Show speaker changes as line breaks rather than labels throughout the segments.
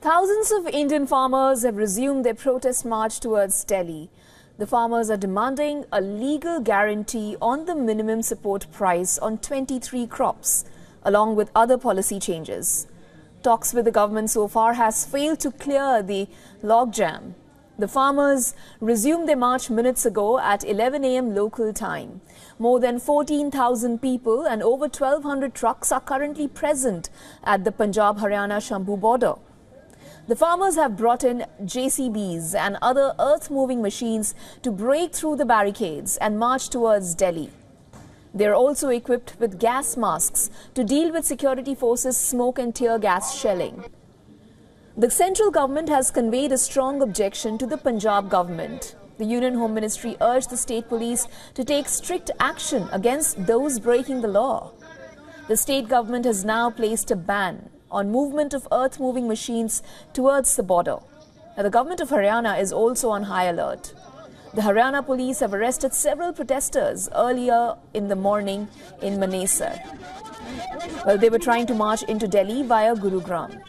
Thousands of Indian farmers have resumed their protest march towards Delhi. The farmers are demanding a legal guarantee on the minimum support price on 23 crops, along with other policy changes. Talks with the government so far has failed to clear the logjam. The farmers resumed their march minutes ago at 11 a.m. local time. More than 14,000 people and over 1,200 trucks are currently present at the Punjab-Haryana Shambhu border. The farmers have brought in JCBs and other earth-moving machines to break through the barricades and march towards Delhi. They are also equipped with gas masks to deal with security forces' smoke and tear gas shelling. The central government has conveyed a strong objection to the Punjab government. The Union Home Ministry urged the state police to take strict action against those breaking the law. The state government has now placed a ban on movement of earth-moving machines towards the border. Now, the government of Haryana is also on high alert. The Haryana police have arrested several protesters earlier in the morning in Manesar. Well, they were trying to march into Delhi via Gurugram.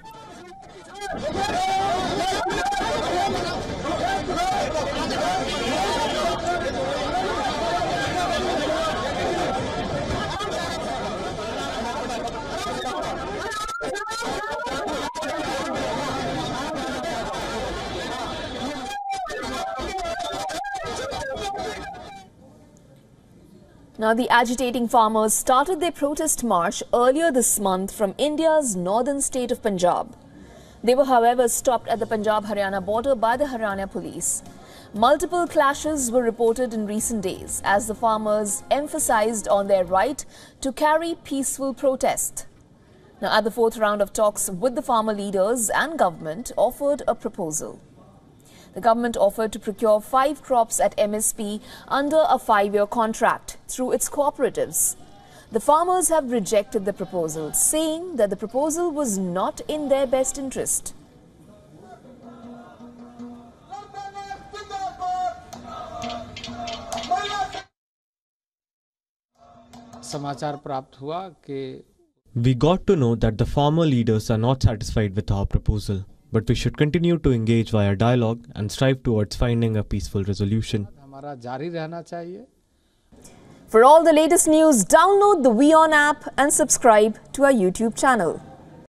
Now, the agitating farmers started their protest march earlier this month from India's northern state of Punjab. They were, however, stopped at the Punjab Haryana border by the Haryana police. Multiple clashes were reported in recent days as the farmers emphasized on their right to carry peaceful protest. Now, at the fourth round of talks with the farmer leaders and government offered a proposal. The government offered to procure five crops at MSP under a five year contract through its cooperatives. The farmers have rejected the proposal, saying that the proposal was not in their best interest.
We got to know that the farmer leaders are not satisfied with our proposal but we should continue to engage via dialogue and strive towards finding a peaceful resolution.
For all the latest news, download the WION app and subscribe to our YouTube channel.